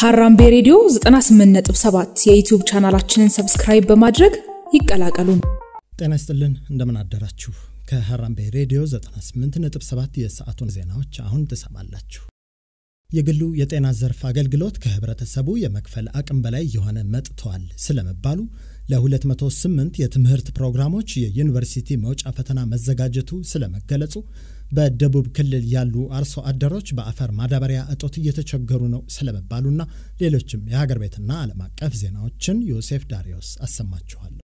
ሀራምቤ ሬዲዮ 98.7 የዩቲዩብ ቻናላችንን subscribe በማድረግ ይቀላቀሉን። ጤና ይስጥልን፣ እንደምን አደራችሁ። ከሀራምቤ ሬዲዮ 98.7 የሰዓቱን ዜናዎች አሁን ትሰማላችሁ። የግሉ የጤና ዘርፍ አገልግሎት ከህብረተሰቡ የመክፈል አቅም በላይ እየሆነ መጥቷል ስለመባሉ ለ208 የትምህርት ፕሮግራሞች የዩኒቨርሲቲ መውጫ ፈተና መዘጋጀቱ ስለመገለጹ በደቡብ ክልል ያሉ አርሶ አደሮች በአፈር ማዳበሪያ እጦት እየተቸገሩ ነው ስለመባሉና ሌሎችም የሀገር ቤትና ዓለም አቀፍ ዜናዎችን ዮሴፍ ዳሪዮስ አሰማችኋለሁ።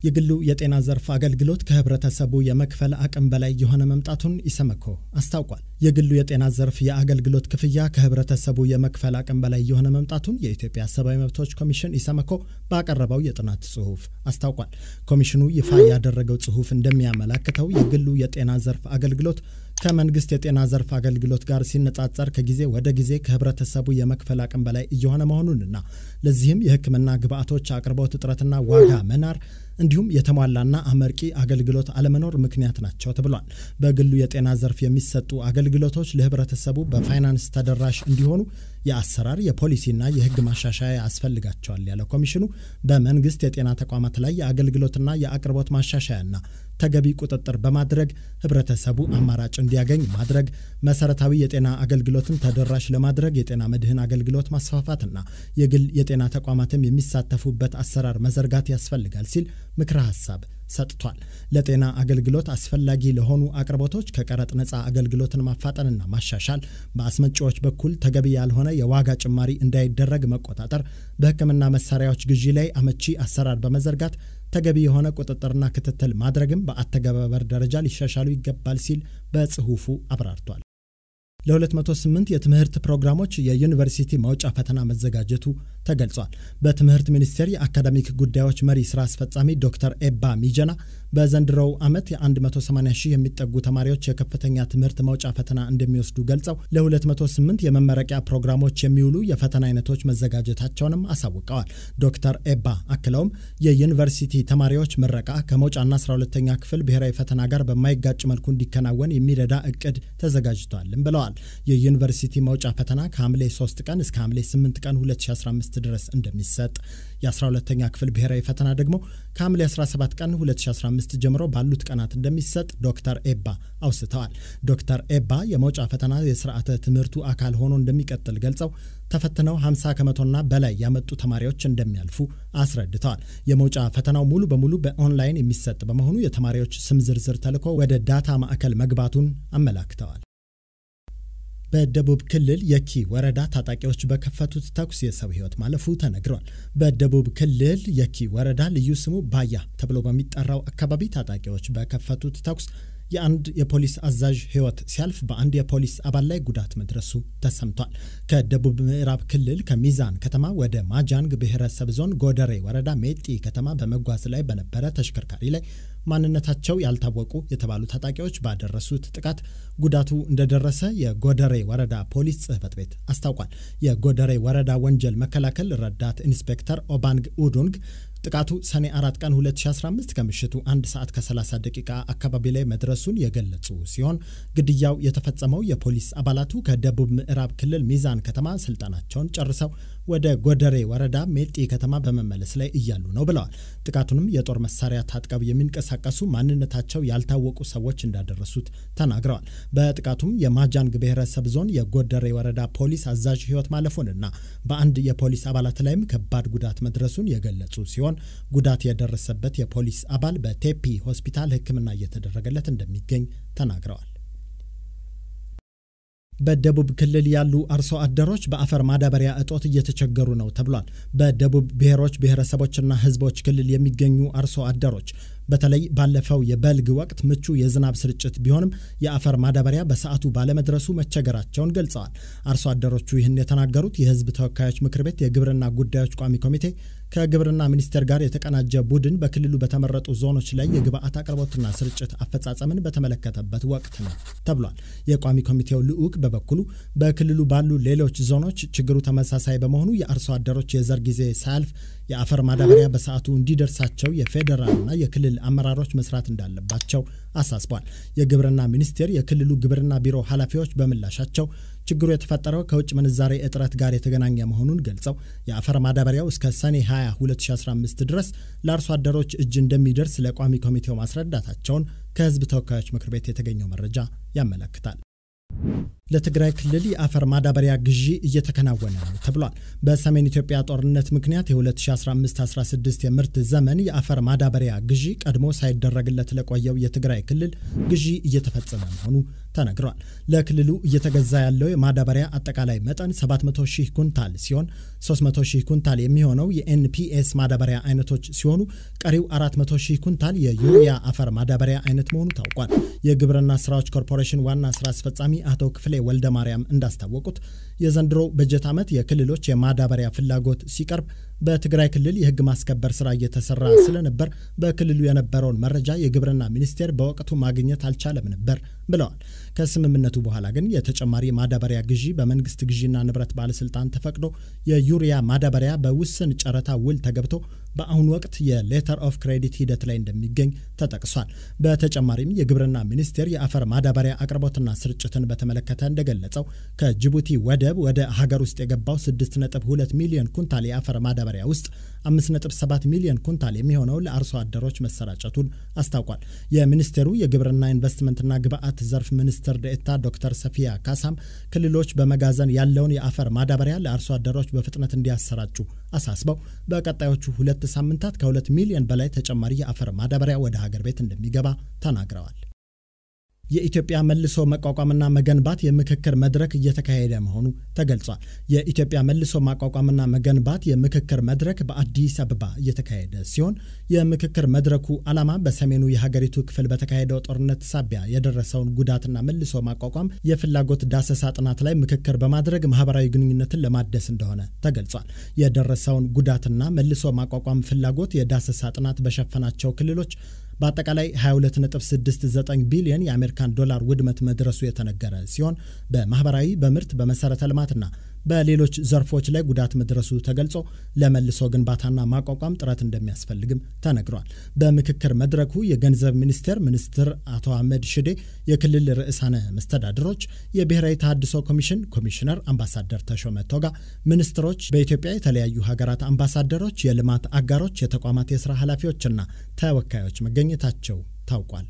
የግሉ የጤና ዘርፍ አገልግሎት ከህብረተሰቡ የመክፈል አቅም በላይ የሆነ መምጣቱን ኢሰመኮ አስታውቋል። የግሉ የጤና ዘርፍ የአገልግሎት ክፍያ ከህብረተሰቡ የመክፈል አቅም በላይ የሆነ መምጣቱን የኢትዮጵያ ሰብአዊ መብቶች ኮሚሽን ኢሰመኮ ባቀረበው የጥናት ጽሑፍ አስታውቋል። ኮሚሽኑ ይፋ ያደረገው ጽሑፍ እንደሚያመላክተው የግሉ የጤና ዘርፍ አገልግሎት ከመንግስት የጤና ዘርፍ አገልግሎት ጋር ሲነጻጸር ከጊዜ ወደ ጊዜ ከህብረተሰቡ የመክፈል አቅም በላይ እየሆነ መሆኑንና ለዚህም የሕክምና ግብዓቶች አቅርቦት እጥረትና ዋጋ መናር እንዲሁም የተሟላና አመርቂ አገልግሎት አለመኖር ምክንያት ናቸው ተብሏል። በግሉ የጤና ዘርፍ የሚሰጡ አገልግሎቶች ለህብረተሰቡ በፋይናንስ ተደራሽ እንዲሆኑ የአሰራር የፖሊሲና የህግ ማሻሻያ ያስፈልጋቸዋል ያለው ኮሚሽኑ በመንግስት የጤና ተቋማት ላይ የአገልግሎትና የአቅርቦት ማሻሻያና ተገቢ ቁጥጥር በማድረግ ህብረተሰቡ አማራጭ እንዲያገኝ ማድረግ፣ መሰረታዊ የጤና አገልግሎትን ተደራሽ ለማድረግ የጤና መድህን አገልግሎት ማስፋፋትና የግል የጤና ተቋማትም የሚሳተፉበት አሰራር መዘርጋት ያስፈልጋል ሲል ምክረ ሀሳብ ሰጥቷል። ለጤና አገልግሎት አስፈላጊ ለሆኑ አቅርቦቶች ከቀረጥ ነፃ አገልግሎትን ማፋጠንና ማሻሻል፣ በአስመጪዎች በኩል ተገቢ ያልሆነ የዋጋ ጭማሪ እንዳይደረግ መቆጣጠር፣ በህክምና መሳሪያዎች ግዢ ላይ አመቺ አሰራር በመዘርጋት ተገቢ የሆነ ቁጥጥርና ክትትል ማድረግም በአተገባበር ደረጃ ሊሻሻሉ ይገባል ሲል በጽሑፉ አብራርቷል። ለ208 የትምህርት ፕሮግራሞች የዩኒቨርሲቲ መውጫ ፈተና መዘጋጀቱ ተገልጿል። በትምህርት ሚኒስቴር የአካዳሚክ ጉዳዮች መሪ ስራ አስፈጻሚ ዶክተር ኤባ ሚጀና በዘንድሮው ዓመት የ180 ሺህ የሚጠጉ ተማሪዎች የከፍተኛ ትምህርት መውጫ ፈተና እንደሚወስዱ ገልጸው ለ208 የመመረቂያ ፕሮግራሞች የሚውሉ የፈተና አይነቶች መዘጋጀታቸውንም አሳውቀዋል። ዶክተር ኤባ አክለውም የዩኒቨርሲቲ ተማሪዎች ምረቃ ከመውጫና 12ተኛ ክፍል ብሔራዊ ፈተና ጋር በማይጋጭ መልኩ እንዲከናወን የሚረዳ እቅድ ተዘጋጅቷልም ብለዋል። የዩኒቨርሲቲ መውጫ ፈተና ከሐምሌ 3 ቀን እስከ ሐምሌ 8 ቀን 2015 ድረስ እንደሚሰጥ የ12ተኛ ክፍል ብሔራዊ ፈተና ደግሞ ከሐምሌ 17 ቀን 2015 ጀምሮ ባሉት ቀናት እንደሚሰጥ ዶክተር ኤባ አውስተዋል። ዶክተር ኤባ የመውጫ ፈተና የስርዓተ ትምህርቱ አካል ሆኖ እንደሚቀጥል ገልጸው ተፈትነው 50 ከመቶና በላይ ያመጡ ተማሪዎች እንደሚያልፉ አስረድተዋል። የመውጫ ፈተናው ሙሉ በሙሉ በኦንላይን የሚሰጥ በመሆኑ የተማሪዎች ስም ዝርዝር ተልኮ ወደ data ማዕከል መግባቱን አመላክተዋል። በደቡብ ክልል የኪ ወረዳ ታጣቂዎች በከፈቱት ተኩስ የሰው ሕይወት ማለፉ ተነግሯል። በደቡብ ክልል የኪ ወረዳ ልዩ ስሙ ባያ ተብሎ በሚጠራው አካባቢ ታጣቂዎች በከፈቱት ተኩስ የአንድ የፖሊስ አዛዥ ሕይወት ሲያልፍ በአንድ የፖሊስ አባል ላይ ጉዳት መድረሱ ተሰምቷል። ከደቡብ ምዕራብ ክልል ከሚዛን ከተማ ወደ ማጃንግ ብሔረሰብ ዞን ጎደሬ ወረዳ ሜጢ ከተማ በመጓዝ ላይ በነበረ ተሽከርካሪ ላይ ማንነታቸው ያልታወቁ የተባሉ ታጣቂዎች ባደረሱት ጥቃት ጉዳቱ እንደደረሰ የጎደሬ ወረዳ ፖሊስ ጽሕፈት ቤት አስታውቋል። የጎደሬ ወረዳ ወንጀል መከላከል ረዳት ኢንስፔክተር ኦባንግ ኡዱንግ ጥቃቱ ሰኔ 4 ቀን 2015 ከምሽቱ 1 ሰዓት ከ30 ደቂቃ አካባቢ ላይ መድረሱን የገለጹ ሲሆን ግድያው የተፈጸመው የፖሊስ አባላቱ ከደቡብ ምዕራብ ክልል ሚዛን ከተማ ስልጠናቸውን ጨርሰው ወደ ጎደሬ ወረዳ ሜጢ ከተማ በመመለስ ላይ እያሉ ነው ብለዋል። ጥቃቱንም የጦር መሳሪያ ታጥቀው የሚንቀሳቀሱ ማንነታቸው ያልታወቁ ሰዎች እንዳደረሱት ተናግረዋል። በጥቃቱም የማጃንግ ብሔረሰብ ዞን የጎደሬ ወረዳ ፖሊስ አዛዥ ሕይወት ማለፉንና በአንድ የፖሊስ አባላት ላይም ከባድ ጉዳት መድረሱን የገለጹ ሲሆን ጉዳት የደረሰበት የፖሊስ አባል በቴፒ ሆስፒታል ሕክምና እየተደረገለት እንደሚገኝ ተናግረዋል። በደቡብ ክልል ያሉ አርሶ አደሮች በአፈር ማዳበሪያ እጦት እየተቸገሩ ነው ተብሏል። በደቡብ ብሔሮች ብሔረሰቦችና ሕዝቦች ክልል የሚገኙ አርሶ አደሮች በተለይ ባለፈው የበልግ ወቅት ምቹ የዝናብ ስርጭት ቢሆንም የአፈር ማዳበሪያ በሰዓቱ ባለመድረሱ መቸገራቸውን ገልጸዋል። አርሶ አደሮቹ ይህን የተናገሩት የህዝብ ተወካዮች ምክር ቤት የግብርና ጉዳዮች ቋሚ ኮሚቴ ከግብርና ሚኒስቴር ጋር የተቀናጀ ቡድን በክልሉ በተመረጡ ዞኖች ላይ የግብአት አቅርቦትና ስርጭት አፈጻጸምን በተመለከተበት ወቅት ነው ተብሏል። የቋሚ ኮሚቴው ልዑክ በበኩሉ በክልሉ ባሉ ሌሎች ዞኖች ችግሩ ተመሳሳይ በመሆኑ የአርሶ አደሮች የዘር ጊዜ ሳያልፍ የአፈር ማዳበሪያ በሰዓቱ እንዲደርሳቸው የፌዴራልና የክልል አመራሮች መስራት እንዳለባቸው አሳስቧል። የግብርና ሚኒስቴር የክልሉ ግብርና ቢሮ ኃላፊዎች በምላሻቸው ችግሩ የተፈጠረው ከውጭ ምንዛሬ እጥረት ጋር የተገናኘ መሆኑን ገልጸው የአፈር ማዳበሪያው እስከ ሰኔ 20 2015 ድረስ ለአርሶ አደሮች እጅ እንደሚደርስ ለቋሚ ኮሚቴው ማስረዳታቸውን ከሕዝብ ተወካዮች ምክር ቤት የተገኘው መረጃ ያመለክታል። ለትግራይ ክልል የአፈር ማዳበሪያ ግዢ እየተከናወነ ነው ተብሏል። በሰሜን ኢትዮጵያ ጦርነት ምክንያት የ2015/16 የምርት ዘመን የአፈር ማዳበሪያ ግዢ ቀድሞ ሳይደረግለት ለቆየው የትግራይ ክልል ግዢ እየተፈጸመ መሆኑ ተነግሯል። ለክልሉ እየተገዛ ያለው የማዳበሪያ አጠቃላይ መጠን 700 ሺህ ኩንታል ሲሆን 300 ሺህ ኩንታል የሚሆነው የኤንፒኤስ ማዳበሪያ አይነቶች ሲሆኑ ቀሪው 400 ሺህ ኩንታል የዩሪያ አፈር ማዳበሪያ አይነት መሆኑ ታውቋል። የግብርና ስራዎች ኮርፖሬሽን ዋና ስራ አስፈጻሚ አቶ ክፍሌ ወልደ ማርያም እንዳስታወቁት የዘንድሮ በጀት ዓመት የክልሎች የማዳበሪያ ፍላጎት ሲቀርብ በትግራይ ክልል የሕግ ማስከበር ስራ እየተሰራ ስለነበር በክልሉ የነበረውን መረጃ የግብርና ሚኒስቴር በወቅቱ ማግኘት አልቻለም ነበር ብለዋል። ከስምምነቱ በኋላ ግን የተጨማሪ ማዳበሪያ ግዢ በመንግስት ግዢና ንብረት ባለስልጣን ተፈቅዶ የዩሪያ ማዳበሪያ በውስን ጨረታ ውል ተገብቶ በአሁኑ ወቅት የ letter of credit ሂደት ላይ እንደሚገኝ ተጠቅሷል። በተጨማሪም የግብርና ሚኒስቴር የአፈር ማዳበሪያ አቅርቦትና ስርጭትን በተመለከተ እንደገለጸው ከጅቡቲ ወደብ ወደ ሀገር ውስጥ የገባው 6.2 ሚሊዮን ኩንታል የአፈር ማዳበሪያ ውስጥ 5.7 ሚሊዮን ኩንታል የሚሆነው ለአርሶ አደሮች መሰራጨቱን አስታውቋል። የሚኒስቴሩ የግብርና ኢንቨስትመንትና ግብአት ዘርፍ ሚኒስትር ዴኤታ ዶክተር ሰፊያ ካሳም ክልሎች በመጋዘን ያለውን የአፈር ማዳበሪያ ለአርሶ አደሮች በፍጥነት እንዲያሰራጩ አሳስበው በቀጣዮቹ ሁለት ሳምንታት ከሁለት ሚሊዮን በላይ ተጨማሪ የአፈር ማዳበሪያ ወደ ሀገር ቤት እንደሚገባ ተናግረዋል። የኢትዮጵያ መልሶ መቋቋምና መገንባት የምክክር መድረክ እየተካሄደ መሆኑ ተገልጿል። የኢትዮጵያ መልሶ ማቋቋምና መገንባት የምክክር መድረክ በአዲስ አበባ እየተካሄደ ሲሆን የምክክር መድረኩ ዓላማ በሰሜኑ የሀገሪቱ ክፍል በተካሄደው ጦርነት ሳቢያ የደረሰውን ጉዳትና መልሶ ማቋቋም የፍላጎት ዳሰሳ ጥናት ላይ ምክክር በማድረግ ማህበራዊ ግንኙነትን ለማደስ እንደሆነ ተገልጿል። የደረሰውን ጉዳትና መልሶ ማቋቋም ፍላጎት የዳሰሳ ጥናት በሸፈናቸው ክልሎች በአጠቃላይ 22.69 ቢሊዮን የአሜሪካን ዶላር ውድመት መድረሱ የተነገረ ሲሆን በማህበራዊ፣ በምርት፣ በመሰረተ ልማትና በሌሎች ዘርፎች ላይ ጉዳት መድረሱ ተገልጾ ለመልሶ ግንባታና ማቋቋም ጥረት እንደሚያስፈልግም ተነግሯል። በምክክር መድረኩ የገንዘብ ሚኒስቴር ሚኒስትር አቶ አህመድ ሽዴ፣ የክልል ርዕሳነ መስተዳድሮች፣ የብሔራዊ ተሃድሶ ኮሚሽን ኮሚሽነር አምባሳደር ተሾመ ቶጋ፣ ሚኒስትሮች፣ በኢትዮጵያ የተለያዩ ሀገራት አምባሳደሮች፣ የልማት አጋሮች፣ የተቋማት የስራ ኃላፊዎችና ተወካዮች መገኘታቸው ታውቋል።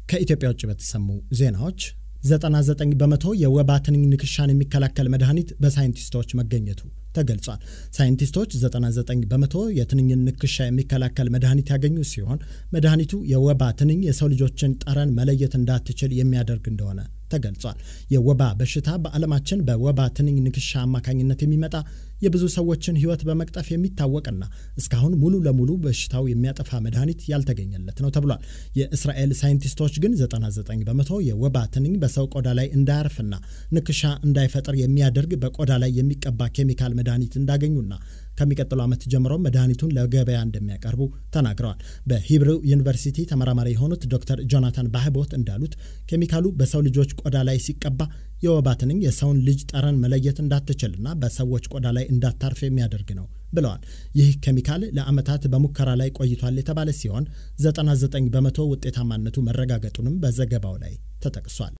ከኢትዮጵያ ውጭ በተሰሙ ዜናዎች 99 በመቶ የወባ ትንኝ ንክሻን የሚከላከል መድኃኒት በሳይንቲስቶች መገኘቱ ተገልጿል። ሳይንቲስቶች 99 በመቶ የትንኝን ንክሻ የሚከላከል መድኃኒት ያገኙ ሲሆን መድኃኒቱ የወባ ትንኝ የሰው ልጆችን ጠረን መለየት እንዳትችል የሚያደርግ እንደሆነ ተገልጿል። የወባ በሽታ በዓለማችን በወባ ትንኝ ንክሻ አማካኝነት የሚመጣ የብዙ ሰዎችን ሕይወት በመቅጠፍ የሚታወቅና እስካሁን ሙሉ ለሙሉ በሽታው የሚያጠፋ መድኃኒት ያልተገኘለት ነው ተብሏል። የእስራኤል ሳይንቲስቶች ግን 99 በመቶ የወባ ትንኝ በሰው ቆዳ ላይ እንዳያርፍና ንክሻ እንዳይፈጥር የሚያደርግ በቆዳ ላይ የሚቀባ ኬሚካል መድኃኒት እንዳገኙና ከሚቀጥለው ዓመት ጀምሮ መድኃኒቱን ለገበያ እንደሚያቀርቡ ተናግረዋል። በሂብሩ ዩኒቨርሲቲ ተመራማሪ የሆኑት ዶክተር ጆናታን ባህቦት እንዳሉት ኬሚካሉ በሰው ልጆች ቆዳ ላይ ሲቀባ የወባ ትንኝ የሰውን ልጅ ጠረን መለየት እንዳትችልና በሰዎች ቆዳ ላይ እንዳታርፍ የሚያደርግ ነው ብለዋል። ይህ ኬሚካል ለዓመታት በሙከራ ላይ ቆይቷል የተባለ ሲሆን 99 በመቶ ውጤታማነቱ መረጋገጡንም በዘገባው ላይ ተጠቅሷል።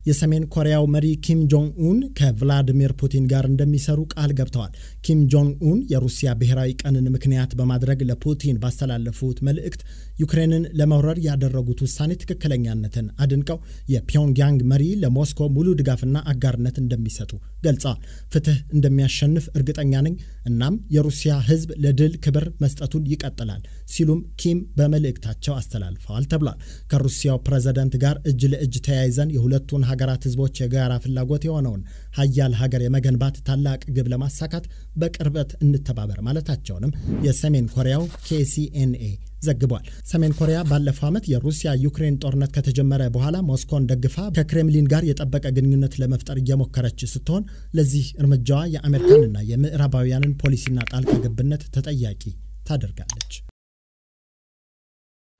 የሰሜን ኮሪያው መሪ ኪም ጆንግ ኡን ከቭላዲሚር ፑቲን ጋር እንደሚሰሩ ቃል ገብተዋል። ኪም ጆንግ ኡን የሩሲያ ብሔራዊ ቀንን ምክንያት በማድረግ ለፑቲን ባስተላለፉት መልእክት ዩክሬንን ለመውረር ያደረጉት ውሳኔ ትክክለኛነትን አድንቀው የፒዮንግያንግ መሪ ለሞስኮ ሙሉ ድጋፍና አጋርነት እንደሚሰጡ ገልጸዋል። ፍትህ እንደሚያሸንፍ እርግጠኛ ነኝ፣ እናም የሩሲያ ሕዝብ ለድል ክብር መስጠቱን ይቀጥላል ሲሉም ኪም በመልእክታቸው አስተላልፈዋል ተብሏል። ከሩሲያው ፕሬዝዳንት ጋር እጅ ለእጅ ተያይዘን የሁለቱን ሀገራት ህዝቦች የጋራ ፍላጎት የሆነውን ሀያል ሀገር የመገንባት ታላቅ ግብ ለማሳካት በቅርበት እንተባበር ማለታቸውንም የሰሜን ኮሪያው ኬሲኤንኤ ዘግቧል። ሰሜን ኮሪያ ባለፈው ዓመት የሩሲያ ዩክሬን ጦርነት ከተጀመረ በኋላ ሞስኮን ደግፋ ከክሬምሊን ጋር የጠበቀ ግንኙነት ለመፍጠር እየሞከረች ስትሆን ለዚህ እርምጃዋ የአሜሪካንና የምዕራባውያንን ፖሊሲና ጣልቃ ገብነት ተጠያቂ ታደርጋለች።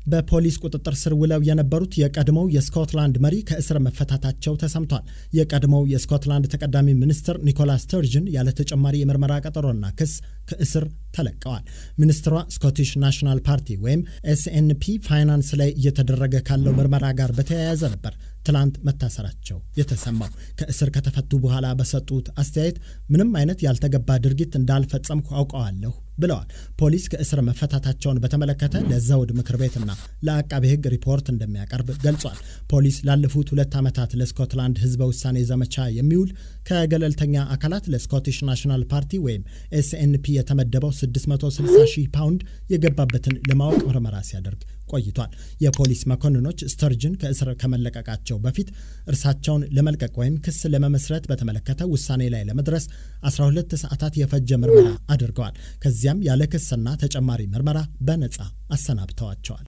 በፖሊስ ቁጥጥር ስር ውለው የነበሩት የቀድሞው የስኮትላንድ መሪ ከእስር መፈታታቸው ተሰምቷል። የቀድሞው የስኮትላንድ ተቀዳሚ ሚኒስትር ኒኮላስ ስተርጅን ያለ ተጨማሪ የምርመራ ቀጠሮና ክስ ከእስር ተለቀዋል። ሚኒስትሯ ስኮቲሽ ናሽናል ፓርቲ ወይም ኤስኤንፒ ፋይናንስ ላይ እየተደረገ ካለው ምርመራ ጋር በተያያዘ ነበር ትላንት መታሰራቸው የተሰማው። ከእስር ከተፈቱ በኋላ በሰጡት አስተያየት ምንም አይነት ያልተገባ ድርጊት እንዳልፈጸምኩ አውቀዋለሁ ብለዋል። ፖሊስ ከእስር መፈታታቸውን በተመለከተ ለዘውድ ምክር ቤትና ለአቃቤ ሕግ ሪፖርት እንደሚያቀርብ ገልጿል። ፖሊስ ላለፉት ሁለት ዓመታት ለስኮትላንድ ሕዝበ ውሳኔ ዘመቻ የሚውል ከገለልተኛ አካላት ለስኮቲሽ ናሽናል ፓርቲ ወይም ኤስኤንፒ የተመደበው 660 ሺህ ፓውንድ የገባበትን ለማወቅ ምርመራ ሲያደርግ ቆይቷል። የፖሊስ መኮንኖች ስተርጅን ከእስር ከመለቀቃቸው በፊት እርሳቸውን ለመልቀቅ ወይም ክስ ለመመስረት በተመለከተ ውሳኔ ላይ ለመድረስ 12 ሰዓታት የፈጀ ምርመራ አድርገዋል። ከዚያም ያለ ክስና ተጨማሪ ምርመራ በነፃ አሰናብተዋቸዋል።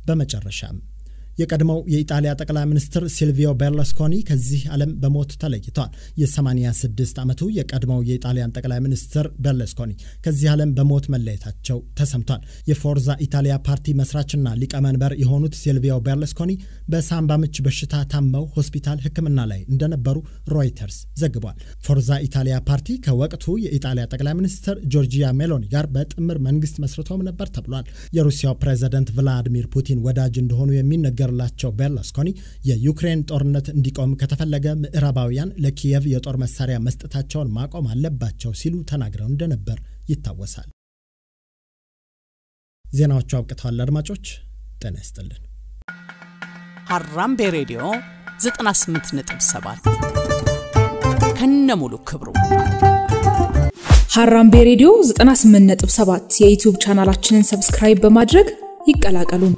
በመጨረሻም የቀድሞው የኢጣሊያ ጠቅላይ ሚኒስትር ሲልቪዮ ቤርሎስኮኒ ከዚህ ዓለም በሞት ተለይተዋል። የ86 ዓመቱ የቀድሞው የኢጣሊያን ጠቅላይ ሚኒስትር ቤርሎስኮኒ ከዚህ ዓለም በሞት መለየታቸው ተሰምቷል። የፎርዛ ኢታሊያ ፓርቲ መስራችና ሊቀመንበር የሆኑት ሲልቪዮ ቤርሎስኮኒ በሳምባ ምች በሽታ ታመው ሆስፒታል ሕክምና ላይ እንደነበሩ ሮይተርስ ዘግቧል። ፎርዛ ኢታሊያ ፓርቲ ከወቅቱ የኢጣሊያ ጠቅላይ ሚኒስትር ጆርጂያ ሜሎኒ ጋር በጥምር መንግስት መስርቶም ነበር ተብሏል። የሩሲያው ፕሬዚደንት ቭላዲሚር ፑቲን ወዳጅ እንደሆኑ የሚነገር ላቸው ቤርሎስኮኒ የዩክሬን ጦርነት እንዲቆም ከተፈለገ ምዕራባውያን ለኪየቭ የጦር መሳሪያ መስጠታቸውን ማቆም አለባቸው ሲሉ ተናግረው እንደነበር ይታወሳል። ዜናዎቹ አብቅተዋል። አድማጮች ጤና ይስጥልን። ሀራምቤ ሬዲዮ 98.7 ከነ ሙሉ ክብሩ ሀራምቤ ሬዲዮ 98.7 የዩቲዩብ ቻናላችንን ሰብስክራይብ በማድረግ ይቀላቀሉን።